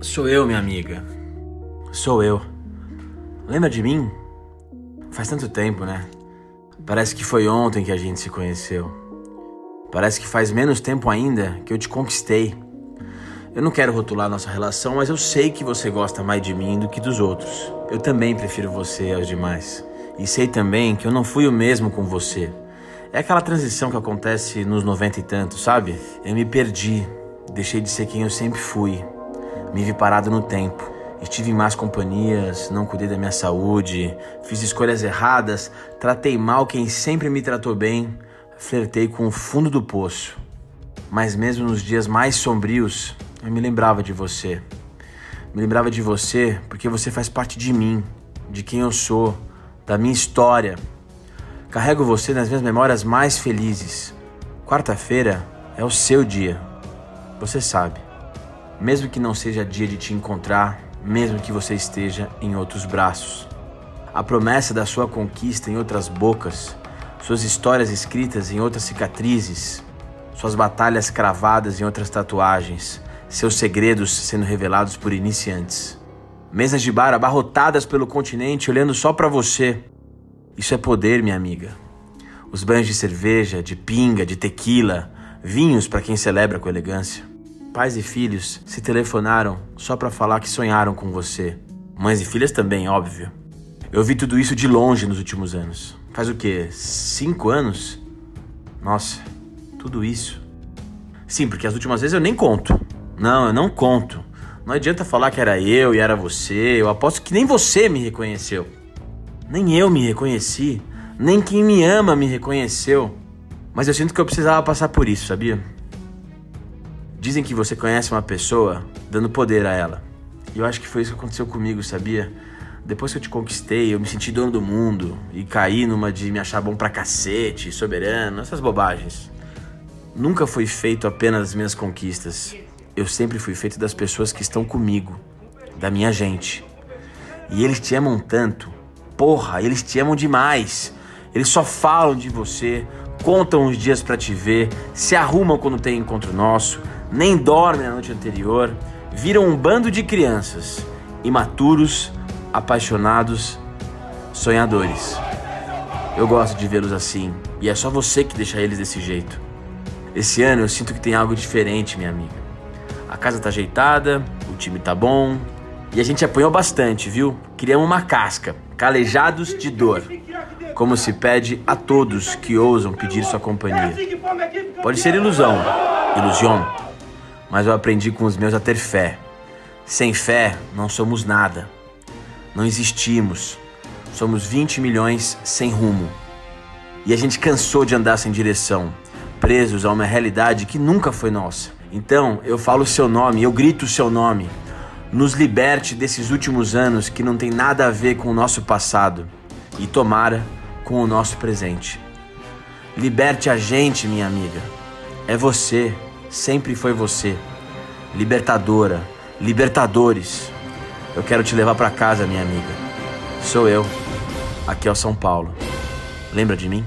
Sou eu, minha amiga. Sou eu. Lembra de mim? Faz tanto tempo, né? Parece que foi ontem que a gente se conheceu. Parece que faz menos tempo ainda que eu te conquistei. Eu não quero rotular nossa relação, mas eu sei que você gosta mais de mim do que dos outros. Eu também prefiro você aos demais. E sei também que eu não fui o mesmo com você. É aquela transição que acontece nos noventa e tantos, sabe? Eu me perdi, deixei de ser quem eu sempre fui. Me vi parado no tempo. Estive em más companhias, não cuidei da minha saúde, fiz escolhas erradas, tratei mal quem sempre me tratou bem, flertei com o fundo do poço. Mas mesmo nos dias mais sombrios, eu me lembrava de você. Me lembrava de você porque você faz parte de mim, de quem eu sou, da minha história. Carrego você nas minhas memórias mais felizes. Quarta-feira é o seu dia. Você sabe. Mesmo que não seja dia de te encontrar, mesmo que você esteja em outros braços. A promessa da sua conquista em outras bocas, suas histórias escritas em outras cicatrizes, suas batalhas cravadas em outras tatuagens, seus segredos sendo revelados por iniciantes. Mesas de bar abarrotadas pelo continente olhando só para você. Isso é poder, minha amiga. Os banhos de cerveja, de pinga, de tequila, vinhos para quem celebra com elegância. Pais e filhos se telefonaram só para falar que sonharam com você. Mães e filhas também, óbvio. Eu vi tudo isso de longe nos últimos anos. Faz o quê? Cinco anos? Nossa, tudo isso. Sim, porque as últimas vezes eu nem conto. Não, eu não conto. Não adianta falar que era eu e era você. Eu aposto que nem você me reconheceu. Nem eu me reconheci. Nem quem me ama me reconheceu. Mas eu sinto que eu precisava passar por isso, sabia? Dizem que você conhece uma pessoa dando poder a ela. E eu acho que foi isso que aconteceu comigo, sabia? Depois que eu te conquistei, eu me senti dono do mundo e caí numa de me achar bom pra cacete, soberano, essas bobagens. Nunca foi feito apenas das minhas conquistas. Eu sempre fui feito das pessoas que estão comigo, da minha gente. E eles te amam tanto. Porra, eles te amam demais. Eles só falam de você, contam os dias para te ver, se arrumam quando tem encontro nosso, nem dormem na noite anterior, viram um bando de crianças, imaturos, apaixonados, sonhadores. Eu gosto de vê-los assim, e é só você que deixa eles desse jeito. Esse ano eu sinto que tem algo diferente, minha amiga. A casa tá ajeitada, o time tá bom, e a gente apanhou bastante, viu? Criamos uma casca, calejados de dor, como se pede a todos que ousam pedir sua companhia. Pode ser ilusão, ilusion, mas eu aprendi com os meus a ter fé. Sem fé, não somos nada. Não existimos. Somos 20 milhões sem rumo. E a gente cansou de andar sem direção, presos a uma realidade que nunca foi nossa. Então, eu falo o seu nome, eu grito o seu nome. Nos liberte desses últimos anos que não tem nada a ver com o nosso passado e tomara com o nosso presente. Liberte a gente, minha amiga. É você, sempre foi você. Libertadora, libertadores. Eu quero te levar para casa, minha amiga. Sou eu. Aqui é o São Paulo. Lembra de mim?